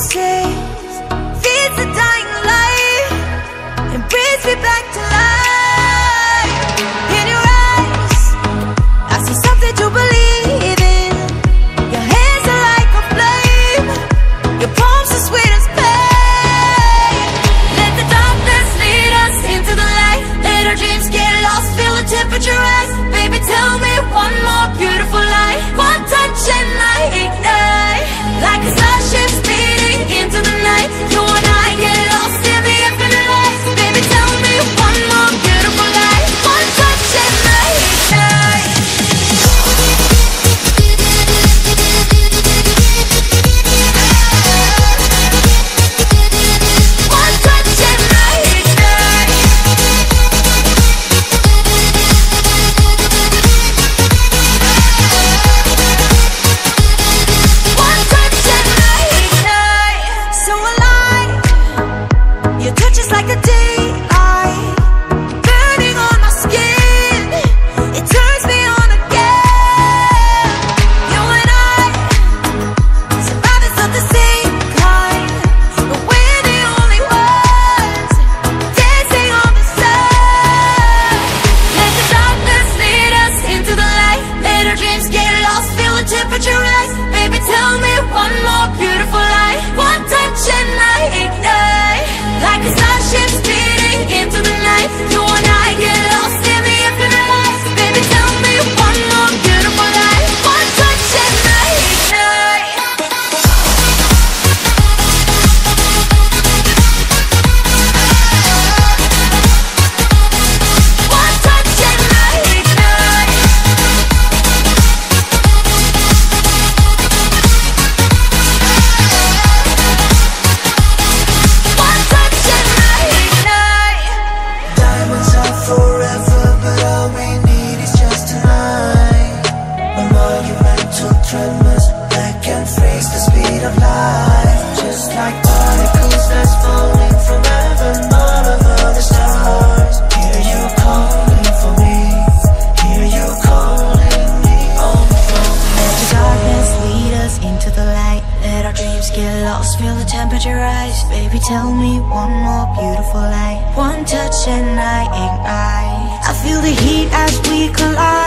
Say. And I I feel the heat as we collide.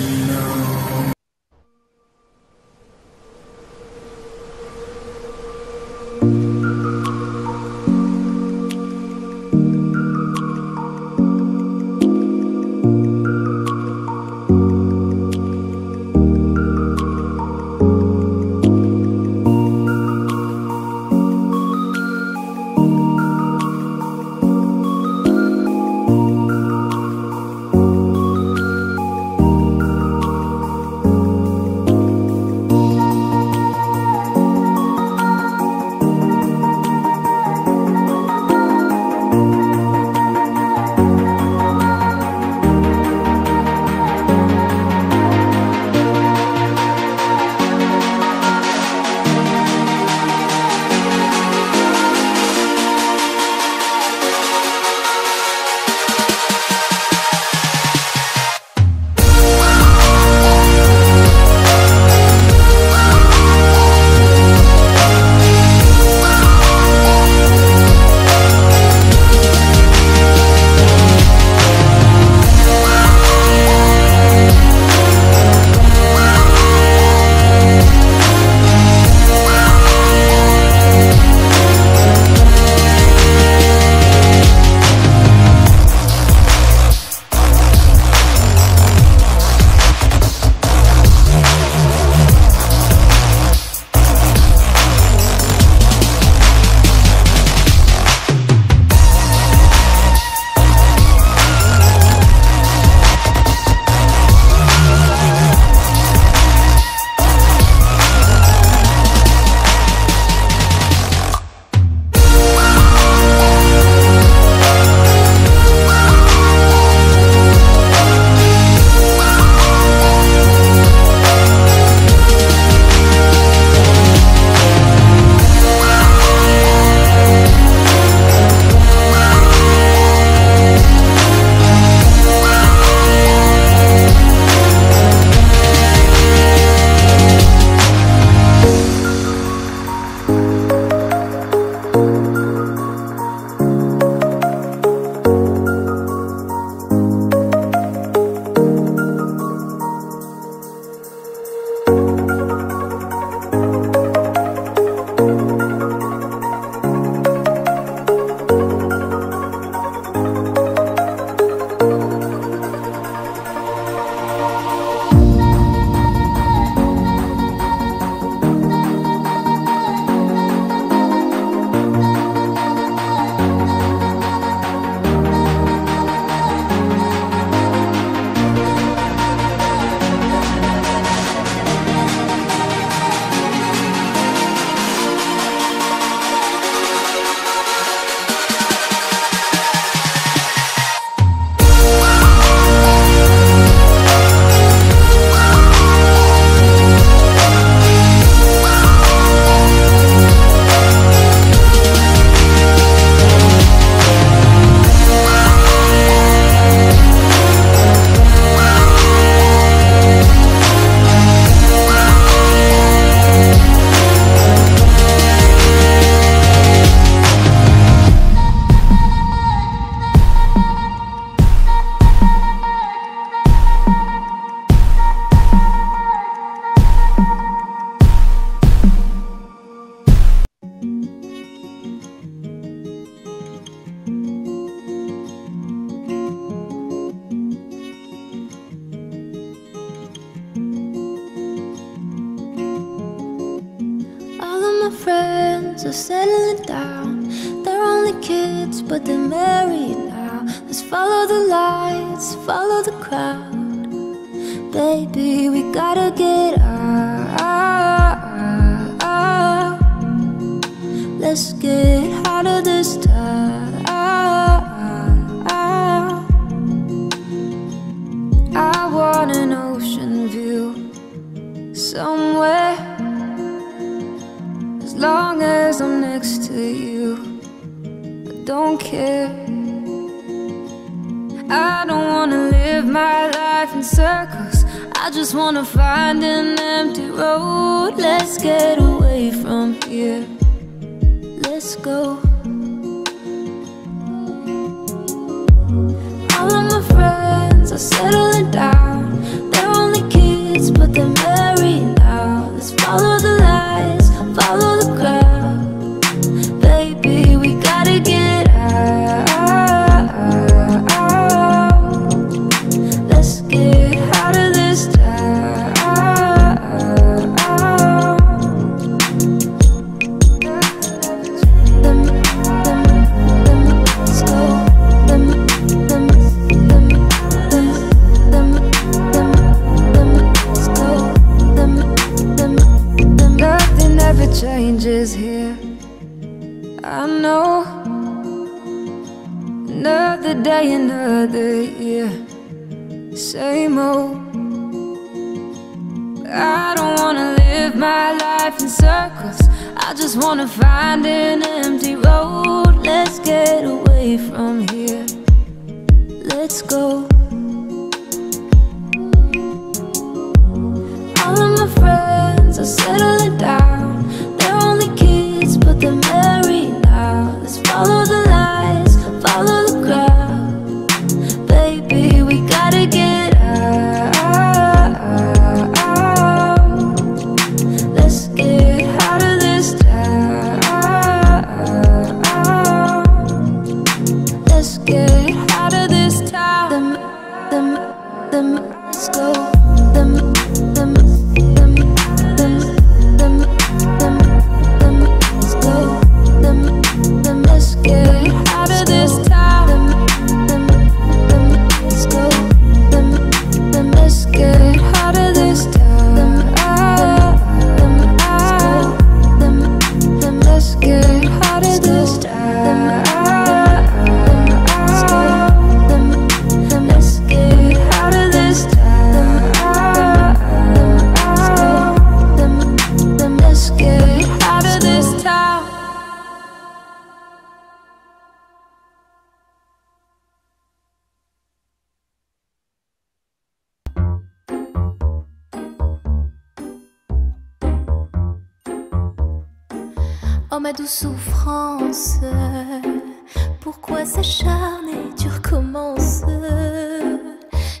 you know. but they're married now. Let's follow the lights, follow the crowd. Baby, we gotta get out. Let's get out of this town. I want an ocean view somewhere. As long as I'm next to you don't care. I don't wanna live my life in circles. I just wanna find an empty road. Let's get away from here. Let's go. live my life in circles. I just wanna find an empty road. Let's get away from here. Let's go. All of my friends are settling down.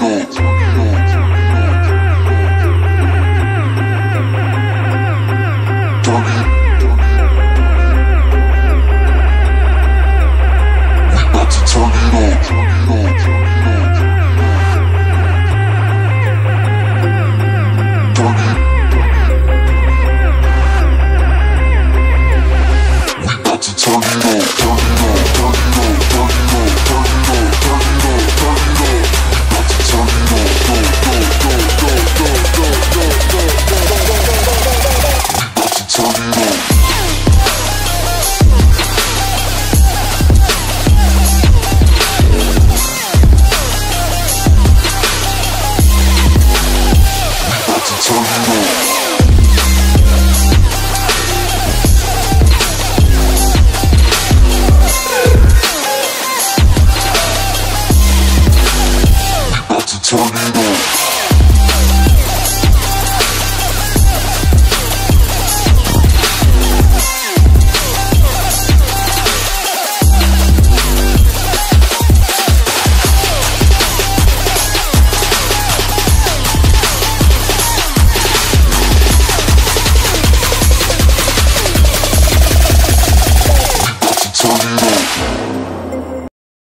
needle.